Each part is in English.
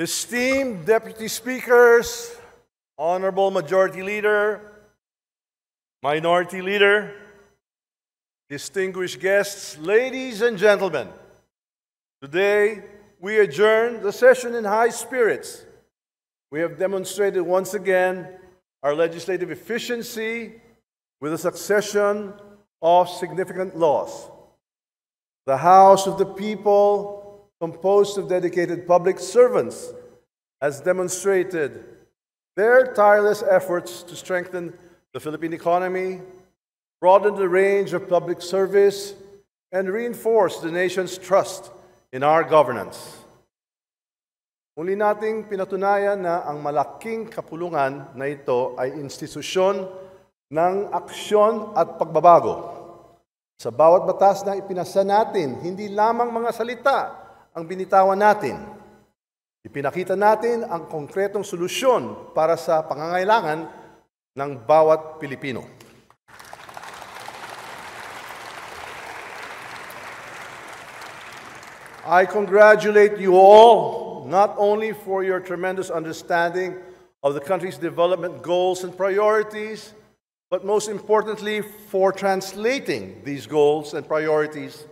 Esteemed Deputy Speakers, Honorable Majority Leader, Minority Leader, distinguished guests, ladies and gentlemen, today we adjourn the session in high spirits. We have demonstrated once again our legislative efficiency with a succession of significant laws. The House of the People, composed of dedicated public servants, has demonstrated their tireless efforts to strengthen the Philippine economy, broaden the range of public service, and reinforce the nation's trust in our governance. Muli nating pinatunayan na ang malaking kapulungan na ito ay institusyon ng aksyon at pagbabago. Sa bawat batas na ipinasa natin, hindi lamang mga salita ang binitawan natin. Ipinakita natin ang konkretong solusyon para sa pangangailangan ng bawat Pilipino. I congratulate you all, not only for your tremendous understanding of the country's development goals and priorities, but most importantly, for translating these goals and priorities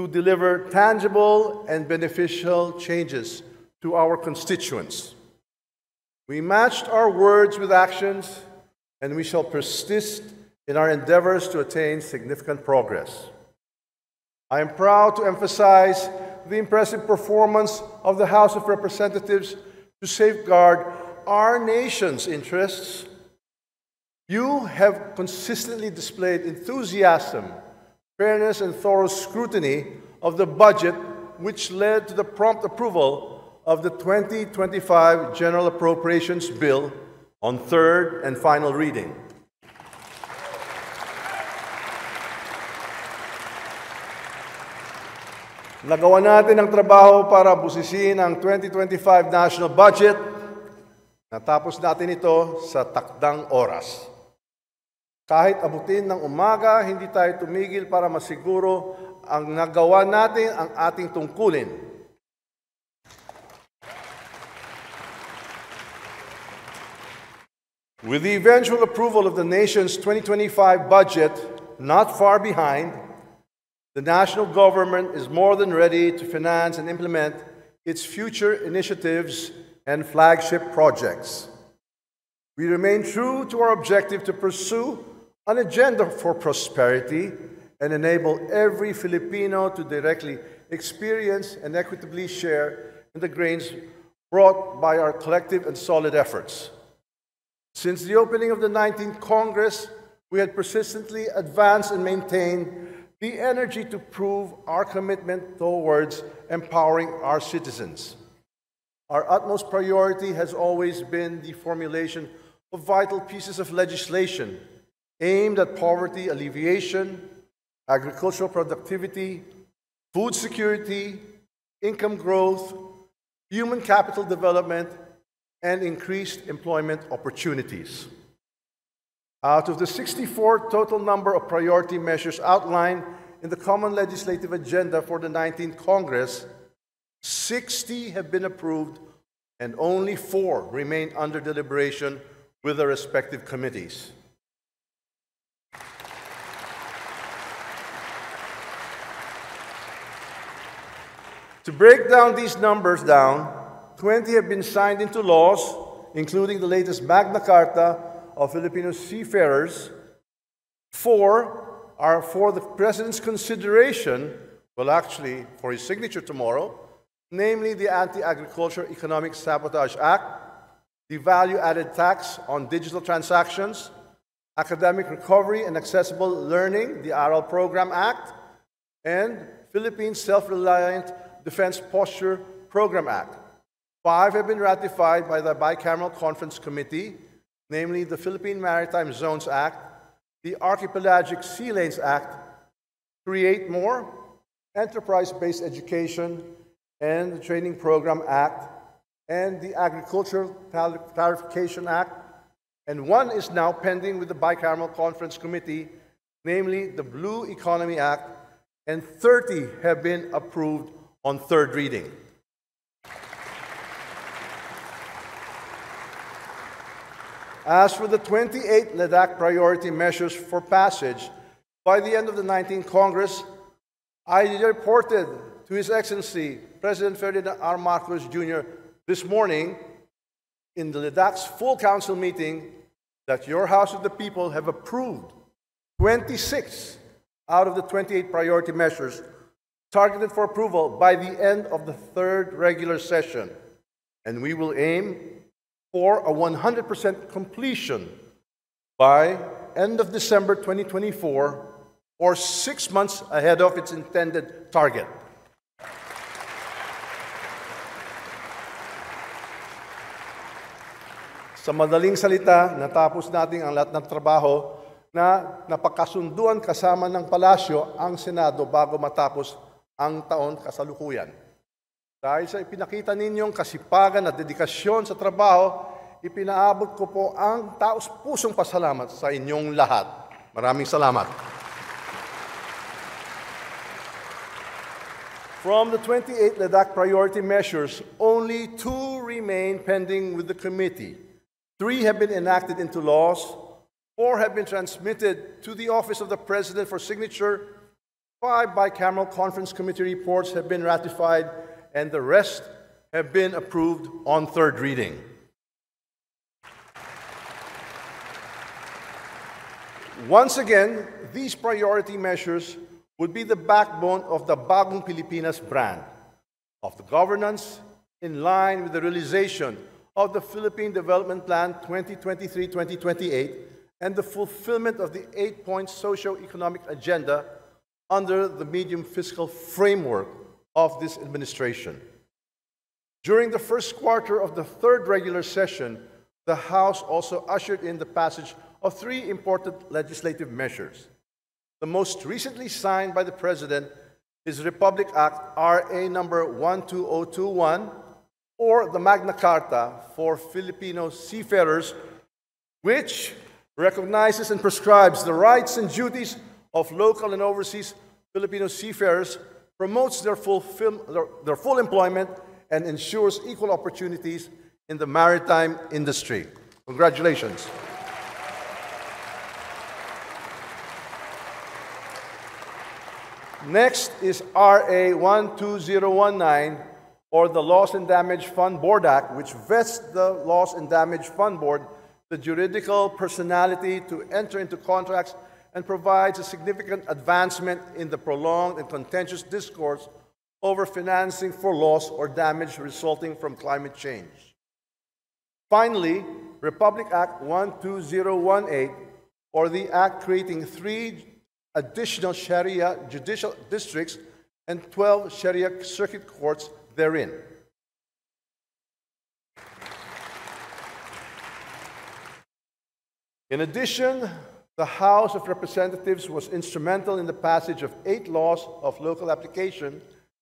to deliver tangible and beneficial changes to our constituents. We matched our words with actions, and we shall persist in our endeavors to attain significant progress. I am proud to emphasize the impressive performance of the House of Representatives to safeguard our nation's interests. You have consistently displayed enthusiasm, fairness, and thorough scrutiny of the budget, which led to the prompt approval of the 2025 General Appropriations Bill on third and final reading. Nagawa natin ang trabaho para busisiin ang 2025 national budget. Natapos natin ito sa takdang oras. Kahit abutin ng umaga, hindi tayo tumigil para masiguro ang nagawa natin ang ating tungkulin. With the eventual approval of the nation's 2025 budget not far behind, the national government is more than ready to finance and implement its future initiatives and flagship projects. We remain true to our objective to pursue an agenda for prosperity and enable every Filipino to directly experience and equitably share in the gains brought by our collective and solid efforts. Since the opening of the 19th Congress, we had persistently advanced and maintained the energy to prove our commitment towards empowering our citizens. Our utmost priority has always been the formulation of vital pieces of legislation aimed at poverty alleviation, agricultural productivity, food security, income growth, human capital development, and increased employment opportunities. Out of the 64 total number of priority measures outlined in the Common Legislative Agenda for the 19th Congress, 60 have been approved and only four remain under deliberation with their respective committees. To break down these numbers down, 20 have been signed into laws, including the latest Magna Carta of Filipino seafarers. Four are for the President's consideration, well, actually, for his signature tomorrow, namely the Anti Agriculture Economic Sabotage Act, the Value Added Tax on Digital Transactions, Academic Recovery and Accessible Learning, the ARAL Program Act, and Philippine Self Reliant Defense Posture Program Act. Five have been ratified by the Bicameral Conference Committee, namely the Philippine Maritime Zones Act, the Archipelagic Sea Lanes Act, Create More, Enterprise Based Education, and the Training Program Act, and the Agricultural Tariffication Act, and one is now pending with the Bicameral Conference Committee, namely the Blue Economy Act, and 30 have been approved on third reading. As for the 28 LEDAC priority measures for passage, by the end of the 19th Congress, I reported to His Excellency President Ferdinand R. Marcos Jr. this morning in the LEDAC's full council meeting that your House of the People have approved 26 out of the 28 priority measures targeted for approval by the end of the third regular session. And we will aim for a 100% completion by end of December 2024 or six months ahead of its intended target. Sa madaling salita, natapos natin ang lahat ng trabaho na napakasunduan kasama ng palasyo ang Senado bago matapos ang taon kasalukuyan. Dahil sa ipinakita ninyong kasipagan at dedikasyon sa trabaho, ipinaabot ko po ang taos pusong pasalamat sa inyong lahat. Maraming salamat. From the 28 LEDAC priority measures, only two remain pending with the committee. Three have been enacted into laws, four have been transmitted to the Office of the President for signature, Five bicameral conference committee reports have been ratified, and the rest have been approved on third reading. Once again, these priority measures would be the backbone of the Bagong Pilipinas brand, of the governance in line with the realization of the Philippine Development Plan 2023-2028 and the fulfillment of the eight-point socio-economic agenda under the medium fiscal framework of this administration. During the first quarter of the third regular session, the House also ushered in the passage of three important legislative measures. The most recently signed by the President is Republic Act RA number 12021, or the Magna Carta for Filipino seafarers, which recognizes and prescribes the rights and duties of local and overseas Filipino seafarers, promotes their full, their, their full employment, and ensures equal opportunities in the maritime industry. Congratulations. Next is RA 12019, or the Loss and Damage Fund Board Act, which vests the Loss and Damage Fund Board the juridical personality to enter into contracts and provides a significant advancement in the prolonged and contentious discourse over financing for loss or damage resulting from climate change. Finally, Republic Act 12018, or the act creating three additional Sharia judicial districts and 12 Sharia circuit courts therein. In addition, the House of Representatives was instrumental in the passage of eight laws of local application,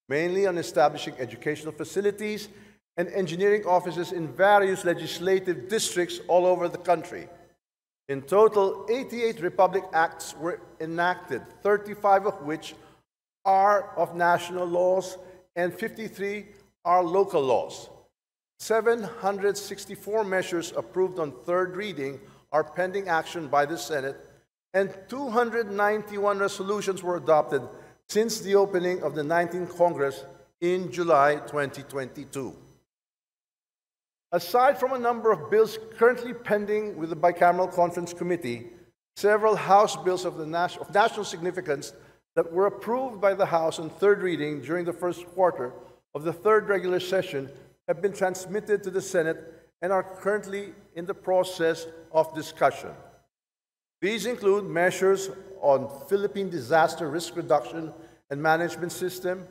mainly on establishing educational facilities and engineering offices in various legislative districts all over the country. In total, 88 Republic Acts were enacted, 35 of which are of national laws and 53 are local laws. 764 measures approved on third reading are pending action by the Senate and 291 resolutions were adopted since the opening of the 19th Congress in July 2022. Aside from a number of bills currently pending with the Bicameral Conference Committee, several House bills of, of national significance that were approved by the House on third reading during the first quarter of the third regular session have been transmitted to the Senate and are currently in the process of discussion. These include measures on Philippine disaster risk reduction and management system,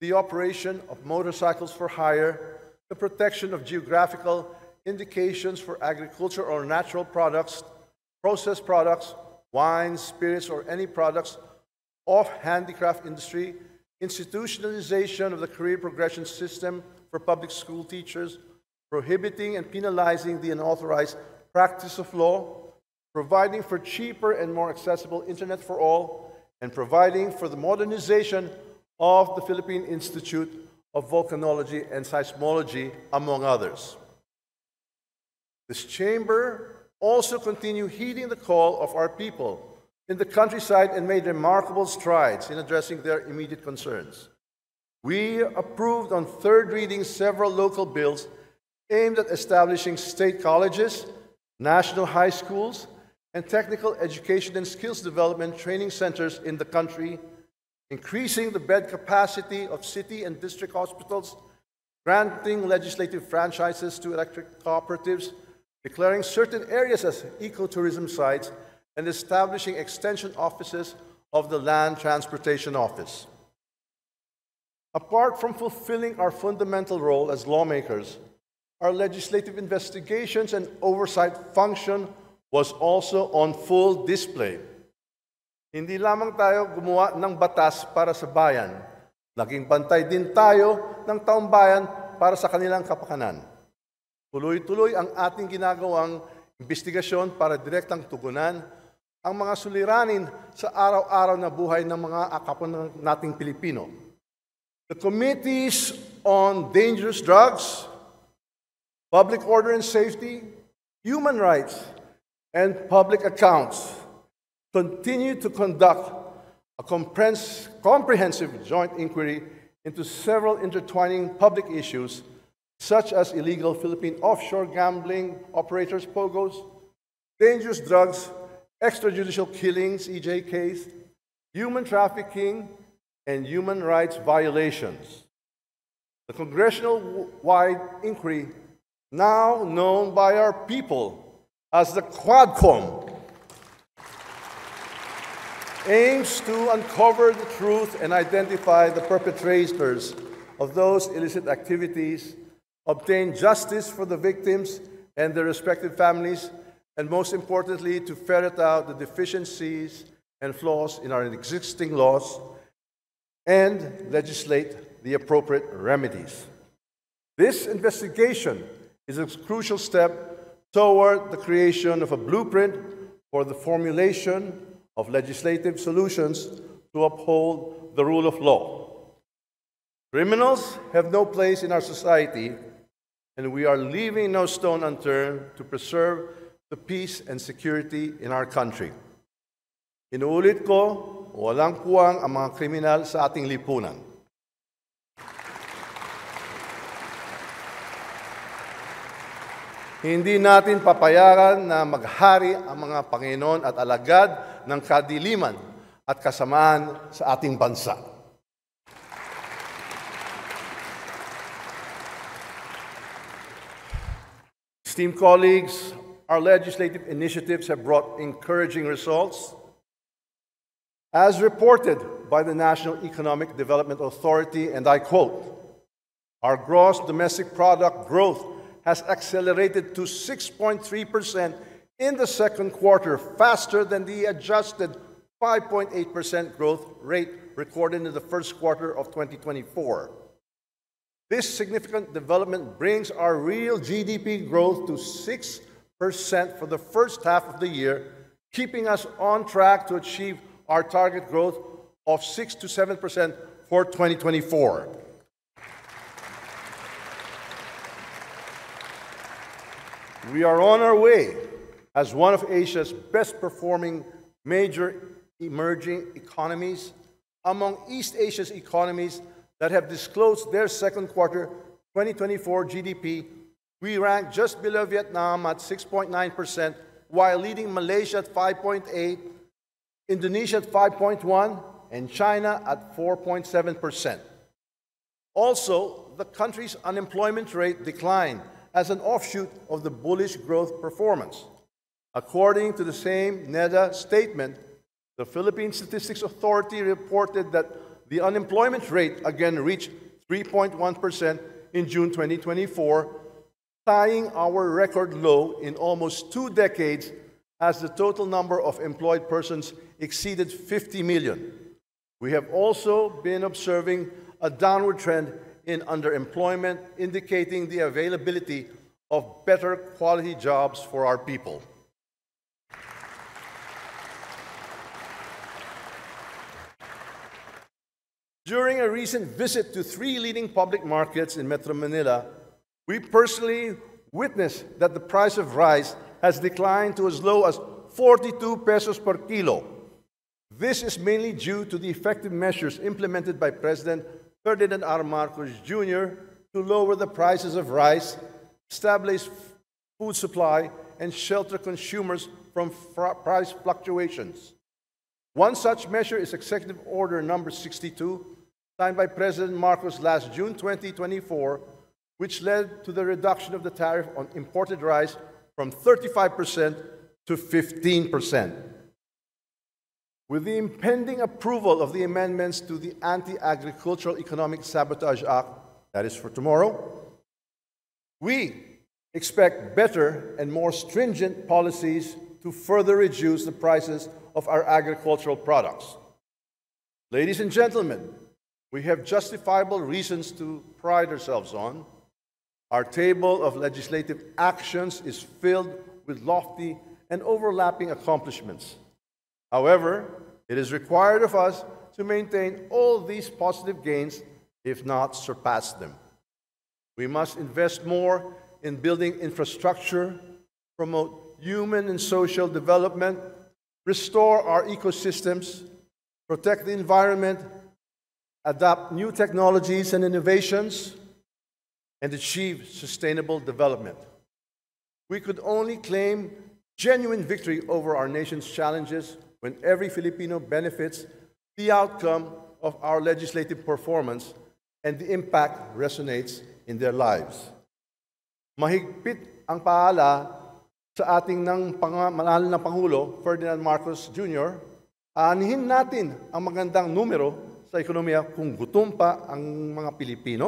the operation of motorcycles for hire, the protection of geographical indications for agriculture or natural products, processed products, wines, spirits, or any products of handicraft industry, institutionalization of the career progression system for public school teachers, prohibiting and penalizing the unauthorized practice of law, providing for cheaper and more accessible internet for all, and providing for the modernization of the Philippine Institute of Volcanology and Seismology, among others. This chamber also continued heeding the call of our people in the countryside and made remarkable strides in addressing their immediate concerns. We approved on third reading several local bills aimed at establishing state colleges, national high schools, and technical education and skills development training centers in the country, increasing the bed capacity of city and district hospitals, granting legislative franchises to electric cooperatives, declaring certain areas as ecotourism sites, and establishing extension offices of the Land Transportation Office. Apart from fulfilling our fundamental role as lawmakers, our legislative investigations and oversight function was also on full display. Hindi lamang tayo gumawa ng batas para sa bayan, naging bantay din tayo ng taong bayan para sa kanilang kapakanan. Tuloy-tuloy ang ating ginagawang investigasyon para direktang tugunan ang mga suliranin sa araw-araw na buhay ng mga akapon nating Pilipino. The committees on dangerous drugs, public order and safety, human rights, and public accounts continue to conduct a comprehensive joint inquiry into several intertwining public issues, such as illegal Philippine offshore gambling operators, POGOs, dangerous drugs, extrajudicial killings, EJKs, human trafficking, and human rights violations. The congressional wide inquiry now known by our people as the Quadcom, aims to uncover the truth and identify the perpetrators of those illicit activities, obtain justice for the victims and their respective families, and most importantly, to ferret out the deficiencies and flaws in our existing laws and legislate the appropriate remedies. This investigation is a crucial step toward the creation of a blueprint for the formulation of legislative solutions to uphold the rule of law. Criminals have no place in our society, and we are leaving no stone unturned to preserve the peace and security in our country. Inuulit ko, walang puwang ang mga kriminal sa ating lipunan. Hindi natin papayagan na maghari ang mga Panginoon at alagad ng kadiliman at kasamaan sa ating bansa. Esteemed colleagues, our legislative initiatives have brought encouraging results. As reported by the National Economic Development Authority, and I quote, our gross domestic product growth has accelerated to 6.3% in the second quarter, faster than the adjusted 5.8% growth rate recorded in the first quarter of 2024. This significant development brings our real GDP growth to 6% for the first half of the year, keeping us on track to achieve our target growth of 6 to 7% for 2024. We are on our way as one of Asia's best performing major emerging economies among East Asia's economies that have disclosed their second quarter 2024 GDP. We rank just below Vietnam at 6.9%, while leading Malaysia at 5.8, Indonesia at 5.1, and China at 4.7%. Also, the country's unemployment rate declined as an offshoot of the bullish growth performance. According to the same NEDA statement, the Philippine Statistics Authority reported that the unemployment rate again reached 3.1% in June 2024, tying our record low in almost two decades as the total number of employed persons exceeded 50 million. We have also been observing a downward trend in underemployment, indicating the availability of better quality jobs for our people. During a recent visit to three leading public markets in Metro Manila, we personally witnessed that the price of rice has declined to as low as 42 pesos per kilo. This is mainly due to the effective measures implemented by President Ferdinand R. Marcos Jr. to lower the prices of rice, establish food supply, and shelter consumers from price fluctuations. One such measure is Executive Order number 62, signed by President Marcos last June 2024, which led to the reduction of the tariff on imported rice from 35% to 15%. With the impending approval of the amendments to the Anti Agricultural Economic Sabotage Act, that is for tomorrow, we expect better and more stringent policies to further reduce the prices of our agricultural products. Ladies and gentlemen, we have justifiable reasons to pride ourselves on. Our table of legislative actions is filled with lofty and overlapping accomplishments. However, it is required of us to maintain all these positive gains, if not surpass them. We must invest more in building infrastructure, promote human and social development, restore our ecosystems, protect the environment, adopt new technologies and innovations, and achieve sustainable development. We could only claim genuine victory over our nation's challenges when every Filipino benefits the outcome of our legislative performance and the impact resonates in their lives. Mahigpit ang paala sa ating ng mahal na Pangulo, Ferdinand Marcos Jr., aanihin natin ang magandang numero sa ekonomiya kung gutom pa ang mga Pilipino.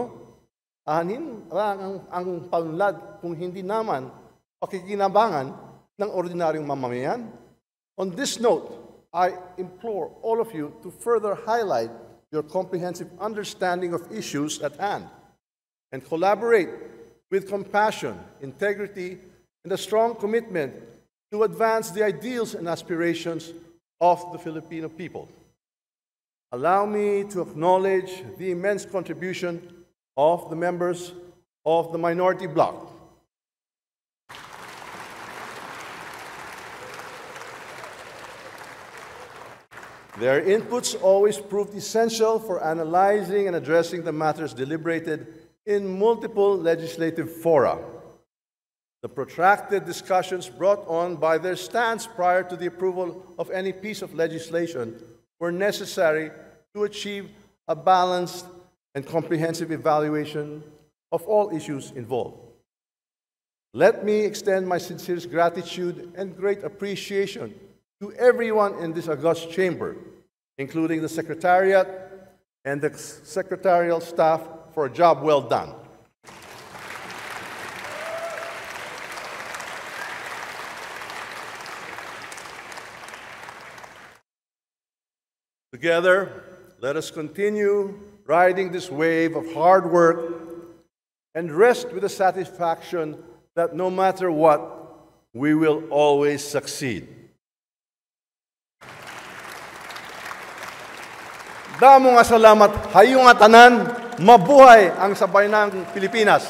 Anin ang, ang panlad kung hindi naman pakikinabangan ng ordinaryong mamamayan. On this note, I implore all of you to further highlight your comprehensive understanding of issues at hand and collaborate with compassion, integrity, and a strong commitment to advance the ideals and aspirations of the Filipino people. Allow me to acknowledge the immense contribution of the members of the minority bloc. Their inputs always proved essential for analyzing and addressing the matters deliberated in multiple legislative fora. The protracted discussions brought on by their stance prior to the approval of any piece of legislation were necessary to achieve a balanced and comprehensive evaluation of all issues involved. Let me extend my sincerest gratitude and great appreciation to everyone in this august chamber, including the Secretariat and the secretarial staff for a job well done. Together, let us continue riding this wave of hard work and rest with the satisfaction that no matter what, we will always succeed. Damo nga salamat, hayo nga tanan, mabuhay ang sabay ng Pilipinas.